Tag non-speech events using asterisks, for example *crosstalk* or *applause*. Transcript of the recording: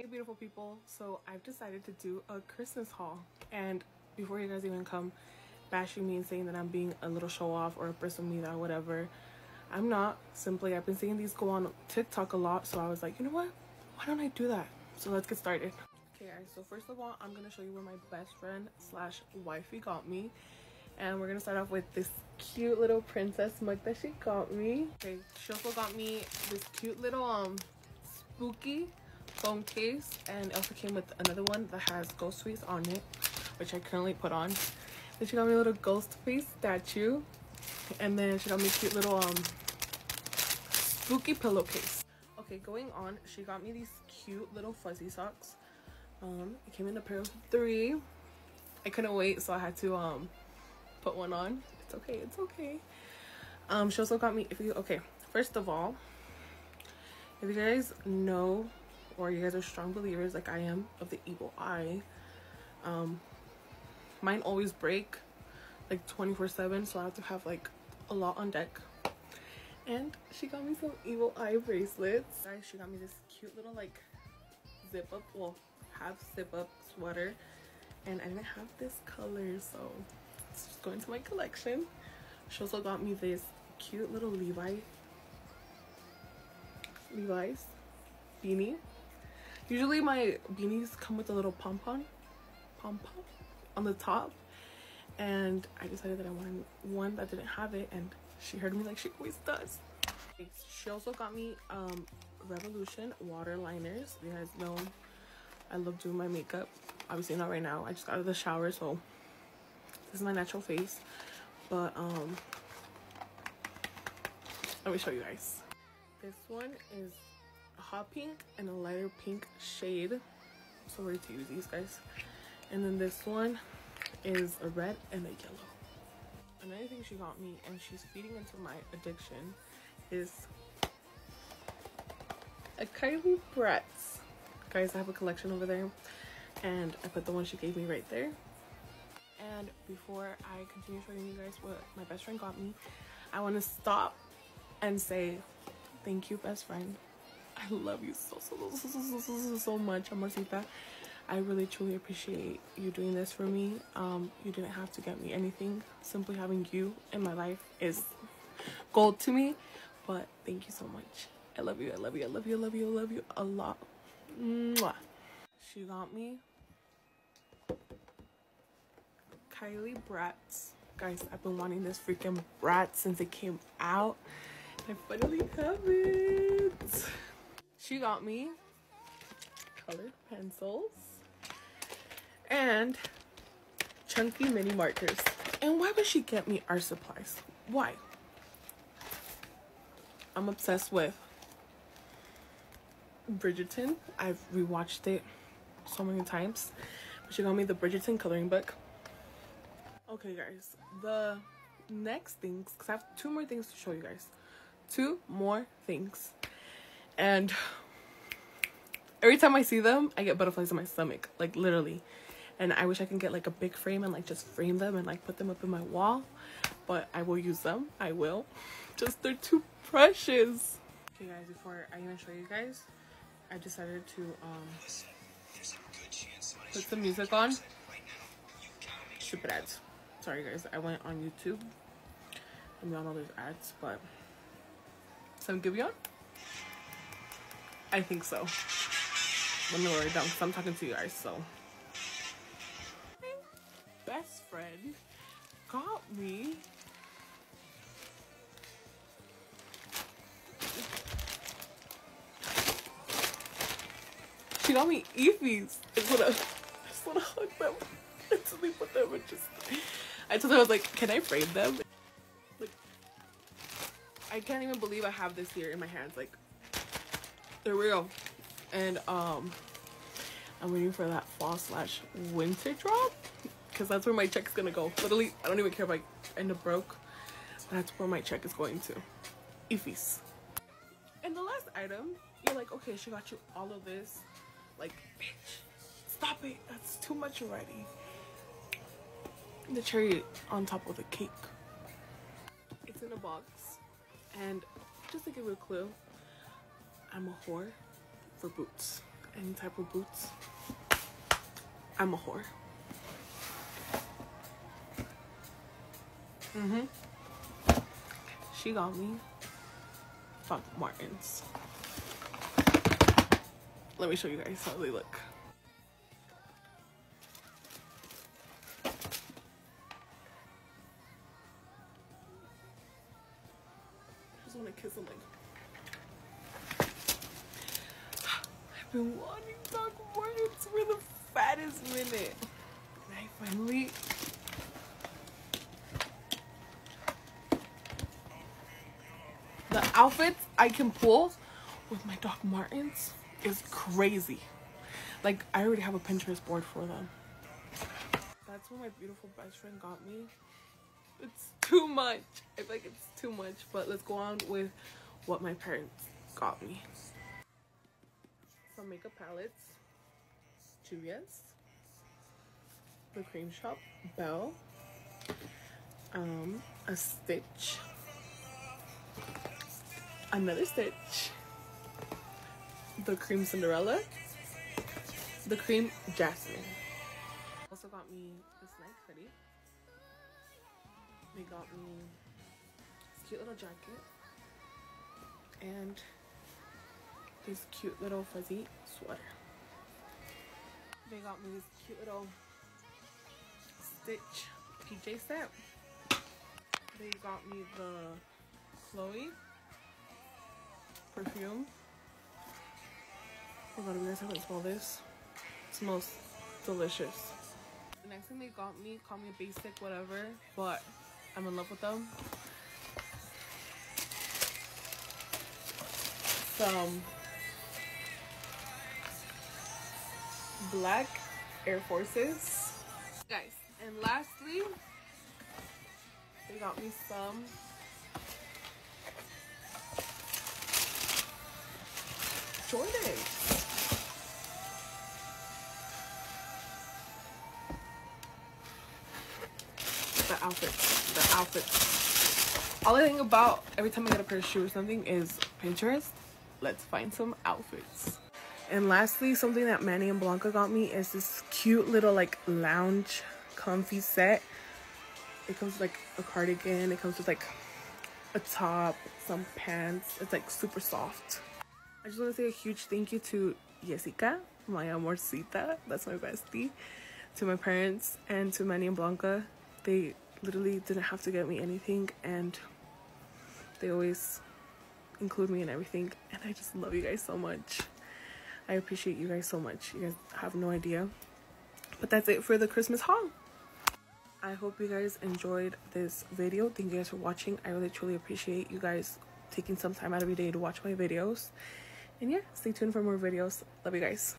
Hey beautiful people, so I've decided to do a Christmas haul and before you guys even come bashing me and saying that I'm being a little show off or a bristle or whatever, I'm not. Simply, I've been seeing these go on TikTok a lot, so I was like, you know what? Why don't I do that? So let's get started. Okay guys, so first of all, I'm gonna show you where my best friend slash wifey got me. And we're gonna start off with this cute little princess mug that she got me. Okay, she got me this cute little um spooky phone case and also came with another one that has ghost face on it which i currently put on. Then she got me a little ghost face statue and then she got me a cute little um spooky pillowcase. Okay going on she got me these cute little fuzzy socks. Um it came in a pair of three. I couldn't wait so i had to um put one on. It's okay it's okay. Um she also got me if you okay first of all if you guys know or you guys are strong believers like I am of the evil eye, um, mine always break like 24 7 so I have to have like a lot on deck. And she got me some evil eye bracelets. Guys, she got me this cute little like zip up, well half zip up sweater and I didn't have this color so it's just going to my collection. She also got me this cute little Levi Levi's beanie Usually my beanies come with a little pom-pom, pom-pom on the top. And I decided that I wanted one that didn't have it and she heard me like she always does. She also got me um, Revolution water liners. You guys know I love doing my makeup. Obviously not right now. I just got out of the shower so this is my natural face. But um let me show you guys. This one is hot pink and a lighter pink shade. so ready to use these guys. And then this one is a red and a yellow. Another thing she got me and she's feeding into my addiction is a Kylie Bratz. Guys, I have a collection over there and I put the one she gave me right there. And before I continue showing you guys what my best friend got me, I want to stop and say thank you best friend I love you so, so, so, so, so, so, so much, Amorcita. I really truly appreciate you doing this for me. Um, you didn't have to get me anything. Simply having you in my life is gold to me. But thank you so much. I love you. I love you. I love you. I love you. I love you a lot. Mwah. She got me Kylie Bratz. Guys, I've been wanting this freaking brat since it came out. I finally have it she got me colored pencils and chunky mini markers. And why would she get me art supplies? Why? I'm obsessed with Bridgerton. I've rewatched it so many times. She got me the Bridgerton coloring book. Okay, guys. The next things, because I have two more things to show you guys. Two more things and *sighs* every time I see them, I get butterflies in my stomach, like literally. And I wish I can get like a big frame and like just frame them and like put them up in my wall. But I will use them. I will. *laughs* Just they're too precious. Okay guys, before I even show you guys, I decided to um put some music on. Stupid ads. Sorry guys, I went on YouTube. And we all know there's ads, but some Giveon. I think so. Let me lower it down because I'm talking to you guys, so. Best friend got me She got me Eevees. I just wanna, I just wanna hug them. Instantly put them and just. I told her I was like, can I frame them? Like, I can't even believe I have this here in my hands. Like, they're real. And um I'm waiting for that fall slash winter drop because that's where my check is gonna go. Literally, I don't even care if I end up broke. That's where my check is going to. Ifis. And the last item, you're like, okay, she got you all of this. Like, bitch, stop it. That's too much already. The cherry on top of the cake. It's in a box. And just to give you a clue, I'm a whore for boots. any type of boots. I'm a whore. Mm-hmm. She got me Doc Martens. Let me show you guys how they look. I just want to kiss them like. Been wanting Doc Martens for the fattest minute. And I finally the outfits I can pull with my Doc Martens is crazy. Like I already have a Pinterest board for them. That's what my beautiful best friend got me. It's too much. I feel like it's too much. But let's go on with what my parents got me. Some makeup palettes. Julia's. The Crème Shop. Belle. Um, a Stitch. Another Stitch. The Crème Cinderella. The Crème Jasmine. Also got me this nice hoodie. They got me this cute little jacket and this cute little fuzzy sweater. They got me this cute little Stitch PJ set. They got me the Chloe perfume. Oh god, you guys haven't smelled this. It smells delicious. The next thing they got me, call me basic, whatever, but I'm in love with them. Some black Air Forces. Guys, and lastly, they got me some Jordans. The outfits. The outfits. All I think about every time I get a pair of shoes or something is Pinterest. Let's find some outfits. And lastly, something that Manny and Blanca got me is this cute little like lounge comfy set. It comes with like a cardigan. It comes with like a top, some pants. It's like super soft. I just want to say a huge thank you to Jessica, my amorcita, that's my bestie, to my parents, and to Manny and Blanca. They literally didn't have to get me anything, and they always include me in everything, and I just love you guys so much. I appreciate you guys so much. You guys have no idea. But that's it for the Christmas haul. I hope you guys enjoyed this video. Thank you guys for watching. I really truly appreciate you guys taking some time out of your day to watch my videos. And yeah, stay tuned for more videos. Love you guys.